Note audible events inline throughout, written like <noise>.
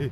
<laughs>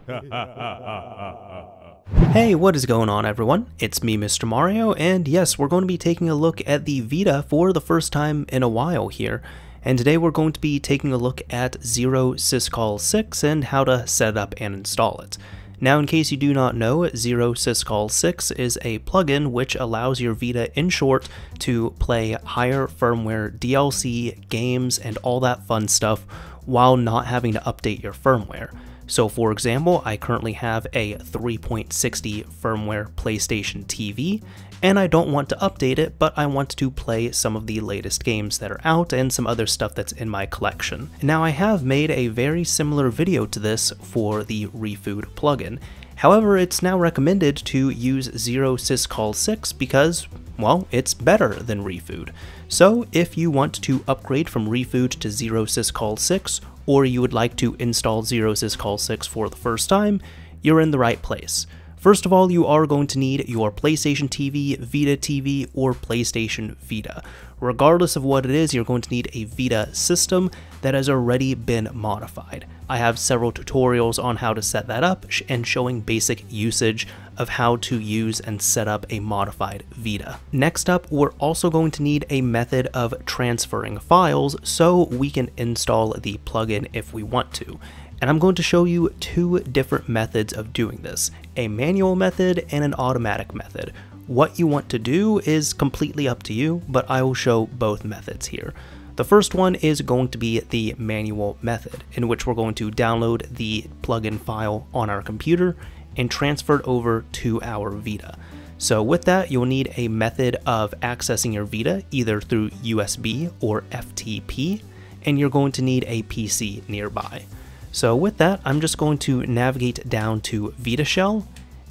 Hey, what is going on everyone? It's me, Mr. Mario, and yes, we're going to be taking a look at the Vita for the first time in a while here. And today we're going to be taking a look at Zero Syscall 6 and how to set up and install it. Now in case you do not know, Zero Syscall 6 is a plugin which allows your Vita in short to play higher firmware DLC, games, and all that fun stuff while not having to update your firmware. So for example, I currently have a 3.60 firmware PlayStation TV, and I don't want to update it, but I want to play some of the latest games that are out and some other stuff that's in my collection. Now I have made a very similar video to this for the ReFood plugin, However, it's now recommended to use Zero Syscall 6 because, well, it's better than ReFood. So if you want to upgrade from ReFood to Zero Syscall 6, or you would like to install Zero Syscall 6 for the first time, you're in the right place. First of all, you are going to need your PlayStation TV, Vita TV, or PlayStation Vita. Regardless of what it is, you're going to need a Vita system that has already been modified. I have several tutorials on how to set that up and showing basic usage of how to use and set up a modified Vita. Next up, we're also going to need a method of transferring files so we can install the plugin if we want to and I'm going to show you two different methods of doing this, a manual method and an automatic method. What you want to do is completely up to you, but I will show both methods here. The first one is going to be the manual method, in which we're going to download the plugin file on our computer and transfer it over to our Vita. So with that, you'll need a method of accessing your Vita either through USB or FTP, and you're going to need a PC nearby. So with that, I'm just going to navigate down to Vita Shell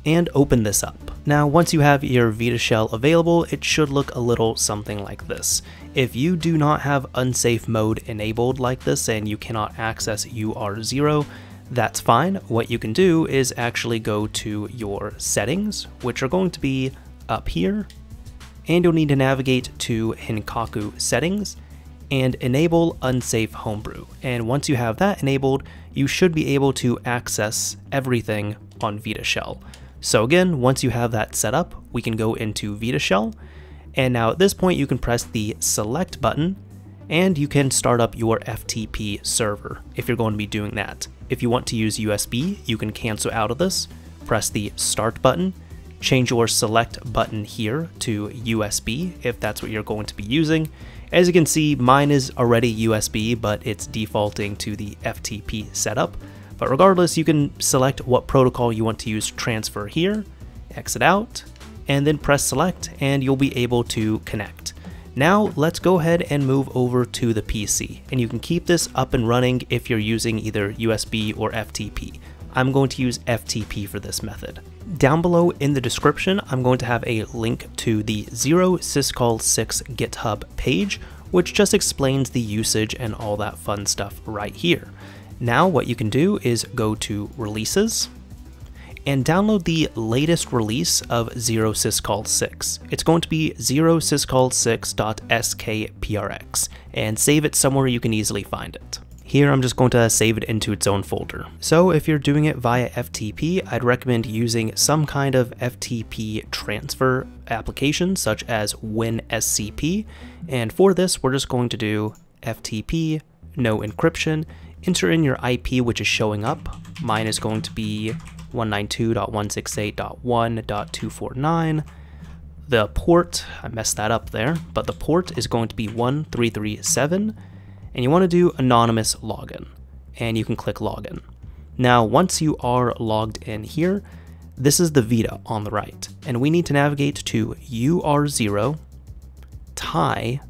and open this up. Now, once you have your Vita Shell available, it should look a little something like this. If you do not have unsafe mode enabled like this and you cannot access UR0, that's fine. What you can do is actually go to your settings, which are going to be up here, and you'll need to navigate to HENkaku settings and enable unsafe homebrew. And once you have that enabled, you should be able to access everything on Vita Shell. So again, once you have that set up, we can go into Vita Shell. And now at this point, you can press the select button and you can start up your FTP server if you're going to be doing that. If you want to use USB, you can cancel out of this, press the start button, change your select button here to USB if that's what you're going to be using, as you can see, mine is already USB, but it's defaulting to the FTP setup. But regardless, you can select what protocol you want to use transfer here, exit out, and then press select, and you'll be able to connect. Now let's go ahead and move over to the PC, and you can keep this up and running if you're using either USB or FTP. I'm going to use FTP for this method. Down below in the description, I'm going to have a link to the Zero Syscall 6 GitHub page, which just explains the usage and all that fun stuff right here. Now what you can do is go to Releases, and download the latest release of Zero Syscall 6. It's going to be zerosyscall6.skprx, and save it somewhere you can easily find it. Here I'm just going to save it into its own folder. So if you're doing it via FTP, I'd recommend using some kind of FTP transfer application such as WinSCP. And for this, we're just going to do FTP, no encryption, enter in your IP which is showing up. Mine is going to be 192.168.1.249. The port, I messed that up there, but the port is going to be 1337 and you want to do anonymous login and you can click login. Now, once you are logged in here, this is the Vita on the right, and we need to navigate to UR0, tai,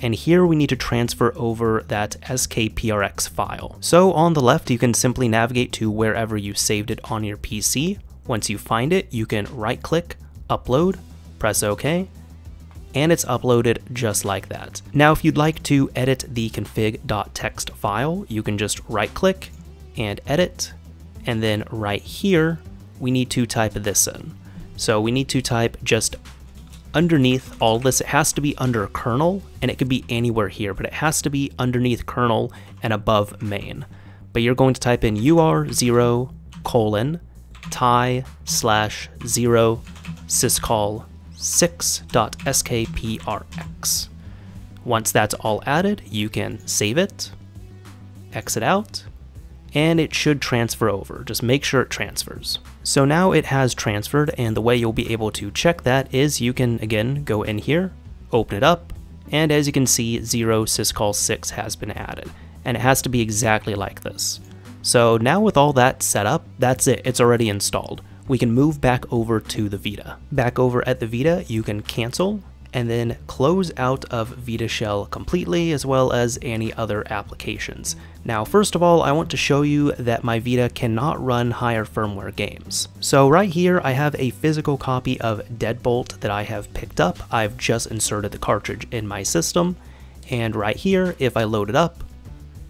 and here we need to transfer over that skprx file. So on the left, you can simply navigate to wherever you saved it on your PC. Once you find it, you can right click, upload, press OK, and it's uploaded just like that. Now if you'd like to edit the config.txt file, you can just right click and edit, and then right here, we need to type this in. So we need to type just underneath all this, it has to be under kernel, and it could be anywhere here, but it has to be underneath kernel and above main. But you're going to type in ur0 colon tai slash 0 syscall 6.skprx. Once that's all added, you can save it, exit out, and it should transfer over. Just make sure it transfers. So now it has transferred, and the way you'll be able to check that is you can, again, go in here, open it up, and as you can see, 0 syscall 6 has been added, and it has to be exactly like this. So now with all that set up, that's it, it's already installed. We can move back over to the Vita. Back over at the Vita, you can cancel, and then close out of Vita Shell completely as well as any other applications. Now first of all I want to show you that my Vita cannot run higher firmware games. So right here I have a physical copy of Deadbolt that I have picked up, I've just inserted the cartridge in my system, and right here if I load it up,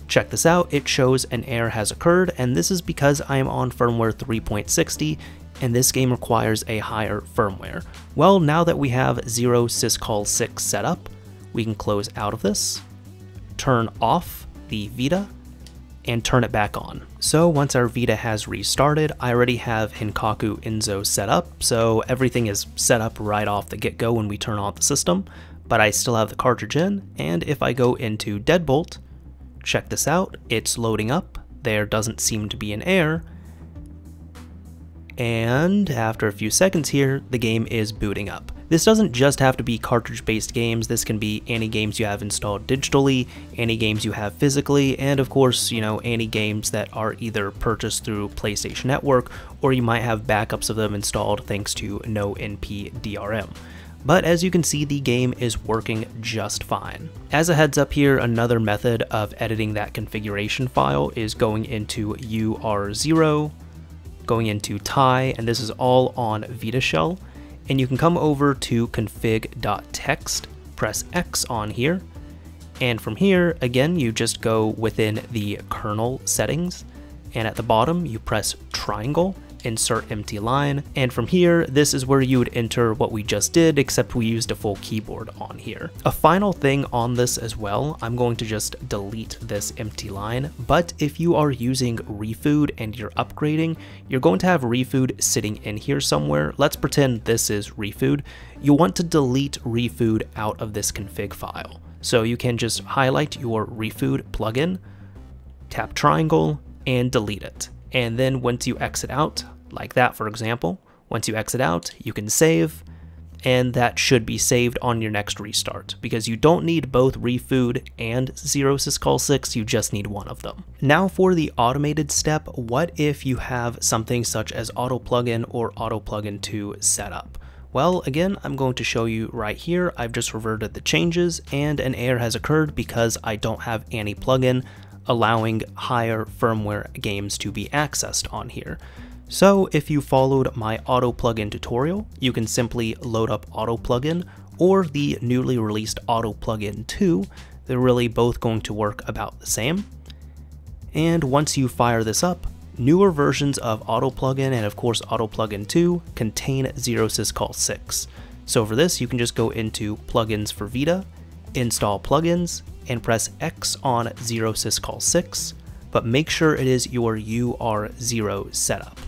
check this out, it shows an error has occurred and this is because I am on firmware 3.60 and this game requires a higher firmware. Well, now that we have 0 syscall 6 set up, we can close out of this, turn off the Vita, and turn it back on. So once our Vita has restarted, I already have HENkaku Ensō set up, so everything is set up right off the get-go when we turn on the system, but I still have the cartridge in, and if I go into Deadbolt, check this out, it's loading up, there doesn't seem to be an error, and after a few seconds here, the game is booting up. This doesn't just have to be cartridge-based games, this can be any games you have installed digitally, any games you have physically, and of course, you know, any games that are either purchased through PlayStation Network, or you might have backups of them installed thanks to no NP DRM but as you can see the game is working just fine. As a heads up here, another method of editing that configuration file is going into UR0 going into tai, and this is all on Vita Shell. And you can come over to config.txt, press X on here, and from here, again, you just go within the kernel settings, and at the bottom, you press triangle, insert empty line, and from here, this is where you would enter what we just did, except we used a full keyboard on here. A final thing on this as well, I'm going to just delete this empty line, but if you are using refood and you're upgrading, you're going to have refood sitting in here somewhere. Let's pretend this is refood. You'll want to delete refood out of this config file. So you can just highlight your refood plugin, tap triangle, and delete it. And then once you exit out, like that for example, once you exit out, you can save, and that should be saved on your next restart, because you don't need both refood and zero syscall 6, you just need one of them. Now for the automated step, what if you have something such as auto plugin or auto plugin 2 set up? Well, again, I'm going to show you right here. I've just reverted the changes and an error has occurred because I don't have any plugin allowing higher firmware games to be accessed on here. So if you followed my auto plugin tutorial, you can simply load up auto plugin or the newly released auto plugin 2. They're really both going to work about the same. And once you fire this up, newer versions of auto plugin and of course auto plugin 2 contain zero syscall 6. So for this, you can just go into plugins for Vita, install plugins, and press X on 0 syscall 6, but make sure it is your UR0 setup.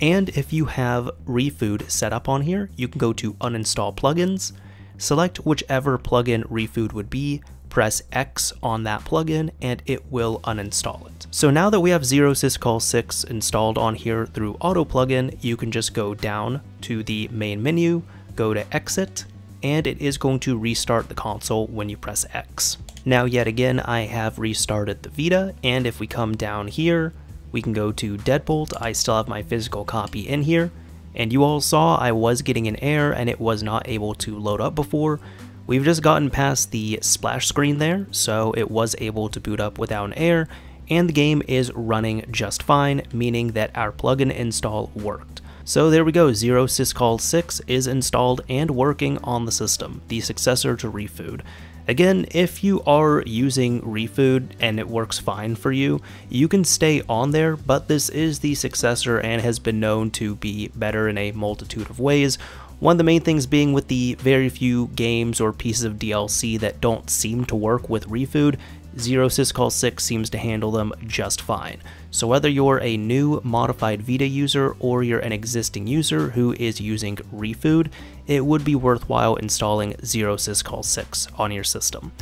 And if you have Refood set up on here, you can go to uninstall plugins, select whichever plugin Refood would be, press X on that plugin, and it will uninstall it. So now that we have 0 syscall 6 installed on here through auto plugin, you can just go down to the main menu, go to exit, and it is going to restart the console when you press X. Now yet again I have restarted the Vita and if we come down here we can go to Deadbolt, I still have my physical copy in here and you all saw I was getting an error and it was not able to load up before. We've just gotten past the splash screen there so it was able to boot up without an error and the game is running just fine meaning that our plugin install worked. So there we go, Zero Syscall 6 is installed and working on the system, the successor to Refood. Again, if you are using Refood and it works fine for you, you can stay on there, but this is the successor and has been known to be better in a multitude of ways. One of the main things being with the very few games or pieces of DLC that don't seem to work with Refood, Zero Syscall 6 seems to handle them just fine. So whether you're a new modified Vita user or you're an existing user who is using ReFood, it would be worthwhile installing Zero Syscall 6 on your system.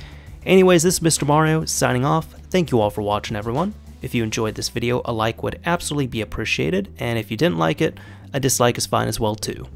Anyways, this is Mr. Mario signing off. Thank you all for watching everyone. If you enjoyed this video, a like would absolutely be appreciated, and if you didn't like it, a dislike is fine as well too.